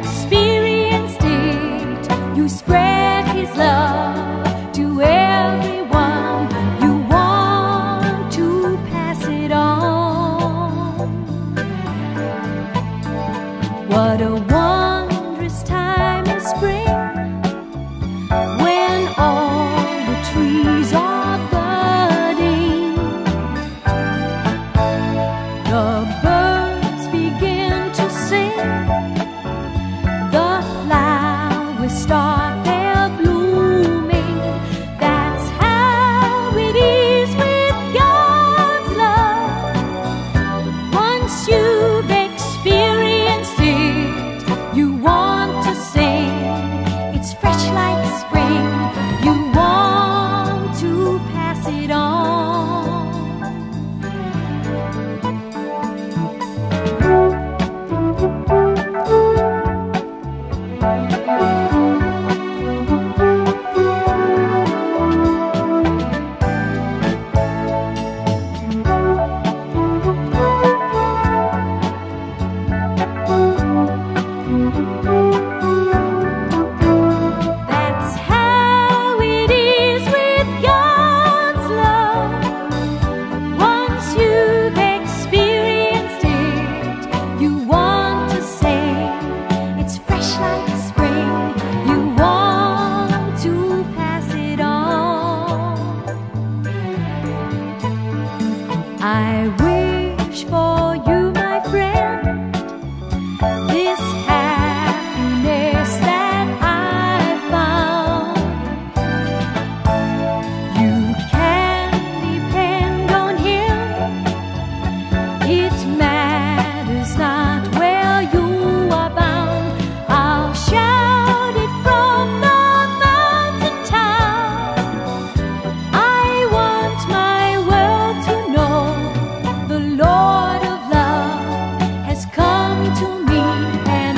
experienced it. You spread His love to everyone. You want to pass it on. What a wondrous time is spring when all the trees are budding. The star. to me